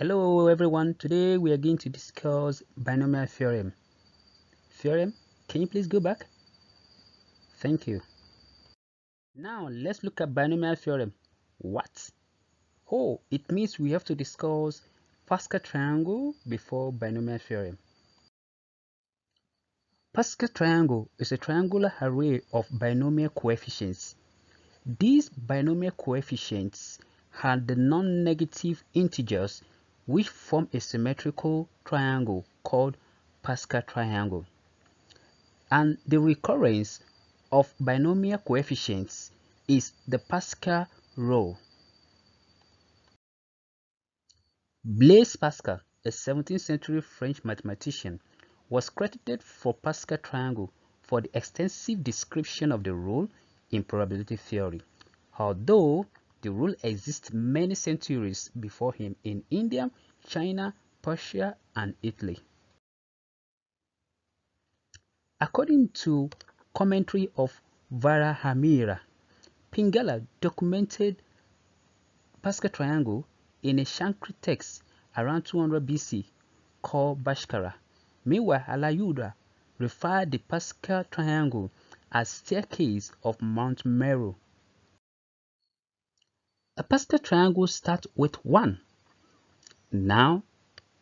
Hello everyone, today we are going to discuss binomial theorem. Theorem, can you please go back? Thank you. Now let's look at binomial theorem. What? Oh, it means we have to discuss Pascal triangle before binomial theorem. Pascal triangle is a triangular array of binomial coefficients. These binomial coefficients are the non-negative integers which form a symmetrical triangle called Pascal triangle. And the recurrence of binomial coefficients is the Pascal rule. Blaise Pascal, a 17th century French mathematician, was credited for Pascal triangle for the extensive description of the rule in probability theory. Although the rule exists many centuries before him in India, China, Persia, and Italy. According to commentary of Varahamihira, Pingala documented Pascal triangle in a Sanskrit text around 200 BC called Bashkara. Meanwhile, Halayudha referred the Pascal triangle as staircase of Mount Meru. A Pascal triangle starts with 1. Now,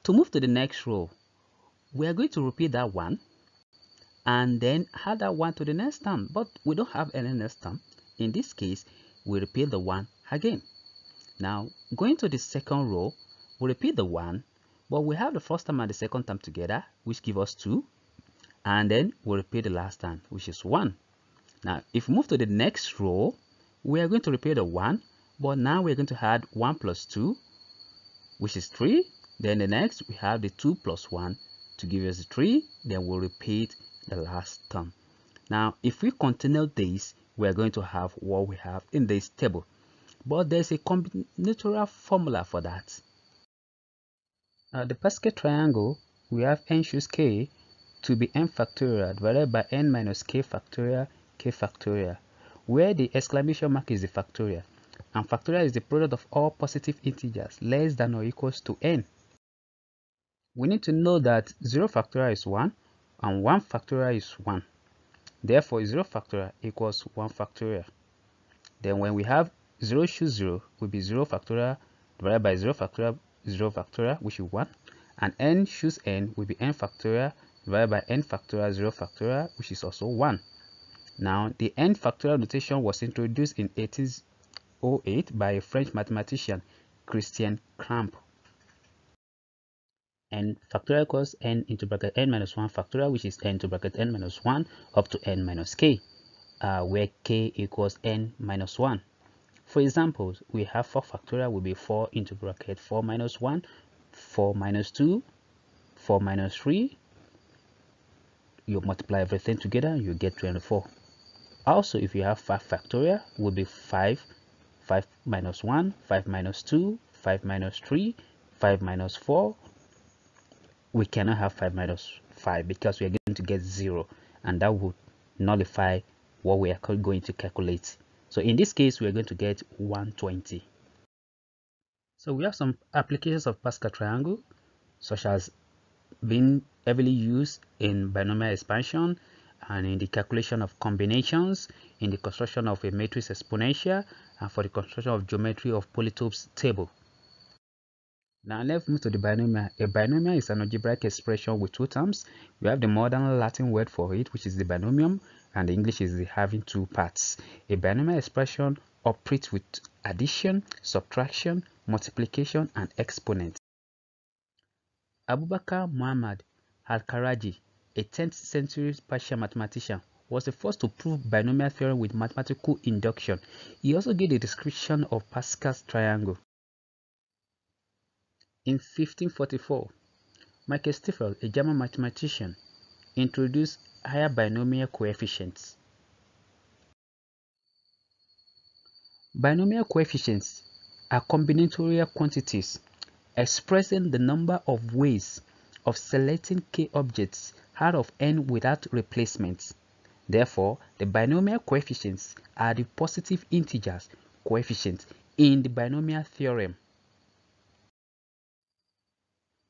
to move to the next row, we are going to repeat that 1 and then add that 1 to the next term. But we don't have any next term. In this case, we repeat the 1 again. Now, going to the second row, we repeat the 1, but we have the first term and the second term together, which give us 2. And then we repeat the last term, which is 1. Now, if we move to the next row, we are going to repeat the 1, but now we're going to add 1 plus 2, which is 3. Then the next, we have the 2 plus 1 to give us 3. Then we'll repeat the last term. Now, if we continue this, we are going to have what we have in this table. But there's a combinatorial formula for that. Now, the Pascal triangle, we have n choose k to be n factorial divided by n minus k factorial k factorial, where the exclamation mark is the factorial and factorial is the product of all positive integers less than or equals to n. We need to know that 0 factorial is 1 and 1 factorial is 1. Therefore, 0 factorial equals 1 factorial. Then when we have 0 choose 0 will be 0 factorial divided by 0 factorial 0 factorial which is 1 and n choose n will be n factorial divided by n factorial 0 factorial which is also 1. Now the n factorial notation was introduced in 18 1808 by a French mathematician, Christian Kramp. n factorial equals n into bracket n minus 1 factorial, which is n into bracket n minus 1 up to n minus k, uh, where k equals n minus 1. For examples, we have 4 factorial will be 4 into bracket 4 minus 1, 4 minus 2, 4 minus 3. You multiply everything together, you get 24. Also, if you have 5 factorial, will be 5 5 minus 1, 5 minus 2, 5 minus 3, 5 minus 4. We cannot have 5 minus 5 because we are going to get 0 and that would nullify what we are going to calculate. So in this case, we are going to get 120. So we have some applications of Pascal triangle, such as being heavily used in binomial expansion and in the calculation of combinations, in the construction of a matrix exponential, and for the construction of geometry of Polytope's table. Now let's move to the binomial. A binomial is an algebraic expression with two terms. We have the modern Latin word for it, which is the binomium, and the English is the having two parts. A binomial expression operates with addition, subtraction, multiplication, and exponent. Abubakar Muhammad al-Karaji, a 10th century Persian mathematician, was the first to prove binomial theorem with mathematical induction. He also gave a description of Pascal's triangle. In 1544, Michael Stifel, a German mathematician, introduced higher binomial coefficients. Binomial coefficients are combinatorial quantities expressing the number of ways of selecting k objects out of n without replacements. Therefore, the binomial coefficients are the positive integers coefficients in the binomial theorem.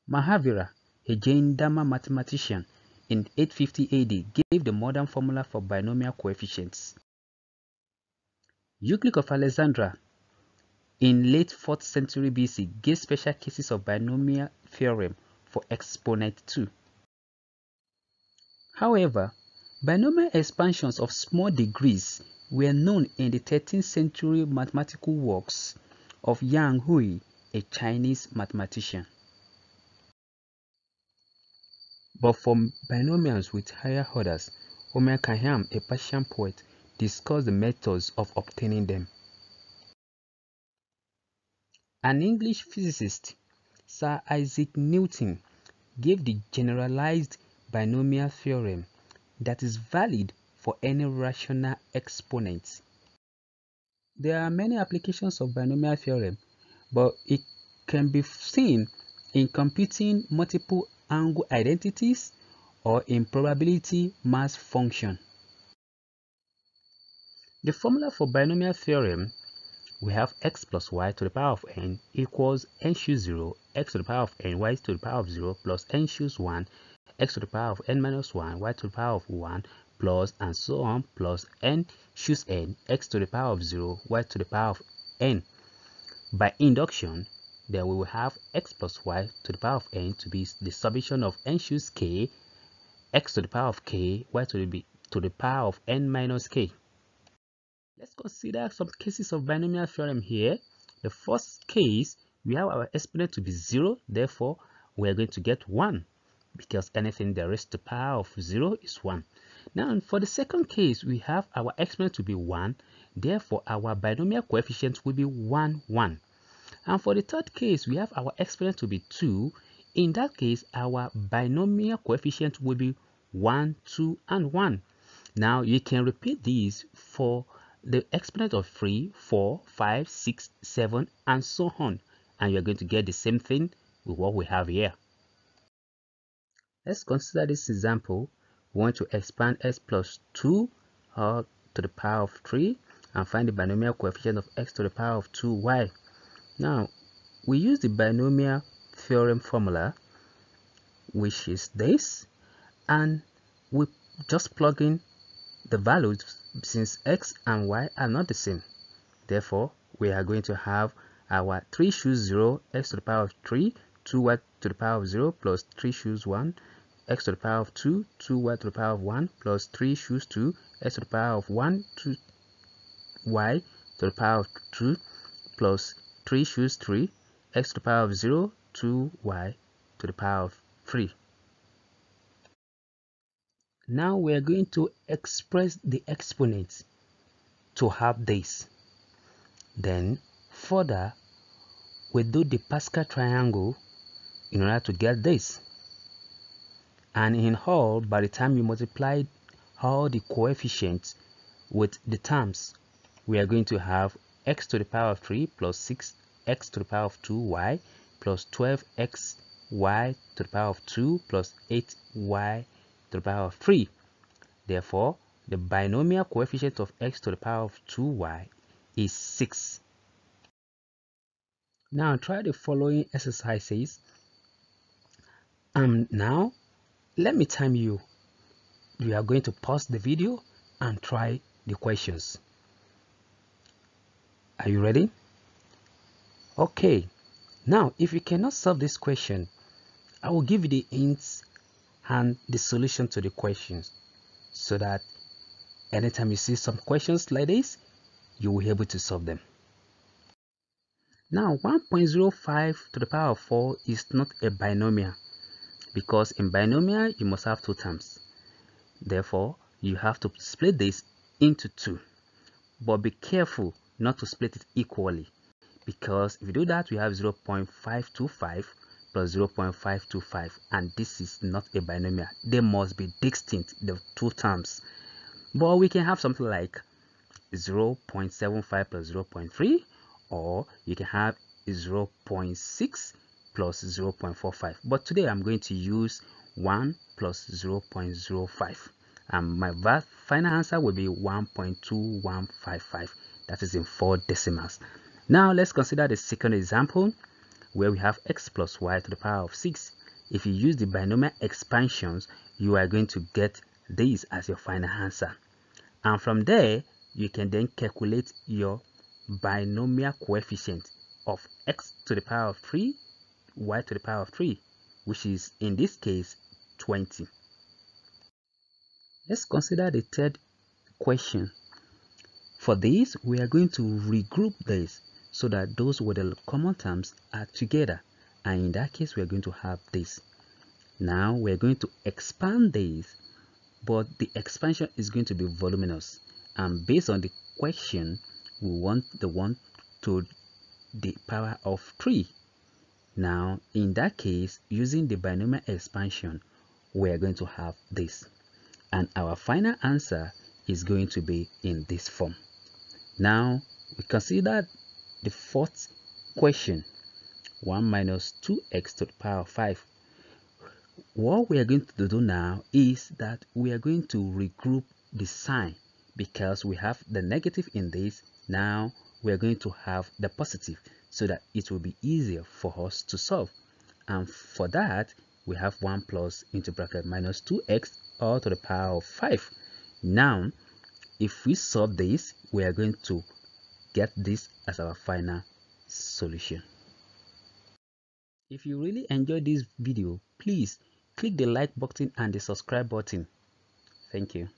Mahavira, a Jain Dharma mathematician in 850 AD, gave the modern formula for binomial coefficients. Euclid of Alexandria in late 4th century BC gave special cases of binomial theorem for exponent 2. However, binomial expansions of small degrees were known in the 13th century mathematical works of Yang Hui, a Chinese mathematician. But for binomials with higher orders, Omar Khayyam, a Persian poet, discussed the methods of obtaining them. An English physicist, Sir Isaac Newton, gave the generalized binomial theorem that is valid for any rational exponent. There are many applications of binomial theorem, but it can be seen in computing multiple angle identities or in probability mass function. The formula for binomial theorem we have x plus y to the power of n equals n choose 0 x to the power of n y to the power of 0 plus n choose 1 x to the power of n minus 1 y to the power of 1 plus and so on plus n choose n x to the power of 0 y to the power of n. By induction, then we will have x plus y to the power of n to be the summation of n choose k x to the power of k y to the, to the power of n minus k. Let's consider some cases of binomial theorem here. The first case, we have our exponent to be 0, therefore we are going to get 1 because anything that raised to the power of 0 is 1. Now, for the second case, we have our exponent to be 1. Therefore, our binomial coefficient will be 1, 1. And for the third case, we have our exponent to be 2. In that case, our binomial coefficient will be 1, 2, and 1. Now, you can repeat these for the exponent of 3, 4, 5, 6, 7, and so on. And you're going to get the same thing with what we have here. Let's consider this example. We want to expand x plus 2 uh, to the power of 3 and find the binomial coefficient of x to the power of 2y. Now, we use the binomial theorem formula, which is this, and we just plug in the values since x and y are not the same. Therefore, we are going to have our 3 choose 0 x to the power of 3 2y to the power of 0 plus 3 choose 1 x to the power of 2, 2y to the power of 1 plus 3 choose 2, x to the power of 1, 2y to the power of 2 plus 3 choose 3, x to the power of 0, 2y to the power of 3. Now we are going to express the exponents to have this. Then further, we do the Pascal triangle in order to get this and in all by the time you multiply all the coefficients with the terms we are going to have x to the power of 3 plus 6x to the power of 2y plus 12x y to the power of 2 plus 8y to the power of 3 therefore the binomial coefficient of x to the power of 2y is 6 now try the following exercises. And now let me time you. We are going to pause the video and try the questions. Are you ready? Okay. Now if you cannot solve this question i will give you the hints and the solution to the questions so that anytime you see some questions like this you will be able to solve them. Now 1.05 to the power of 4 is not a binomial because in binomial you must have two terms. Therefore you have to split this into two. But be careful not to split it equally because if you do that we have 0.525 plus 0.525 and this is not a binomial. They must be distinct the two terms. But we can have something like 0.75 plus 0.3 or you can have 0.6 plus 0.45 but today I'm going to use 1 plus 0.05 and my final answer will be 1.2155 that is in four decimals. Now let's consider the second example where we have x plus y to the power of 6 if you use the binomial expansions you are going to get this as your final answer. And from there you can then calculate your binomial coefficient of x to the power of 3 y to the power of 3 which is in this case 20 let's consider the third question. For this we are going to regroup this so that those with the common terms are together. And in that case we are going to have this. Now we're going to expand this but the expansion is going to be voluminous. And based on the question we want the one to the power of 3 now in that case using the binomial expansion we are going to have this. And our final answer is going to be in this form. Now we consider the fourth question 1 minus 2x to the power of 5 what we are going to do now is that we are going to regroup the sign because we have the negative in this. Now we are going to have the positive so that it will be easier for us to solve. And for that we have 1 plus into bracket minus 2x all to the power of 5 now if we solve this we are going to get this as our final solution. If you really enjoyed this video please click the like button and the subscribe button. Thank you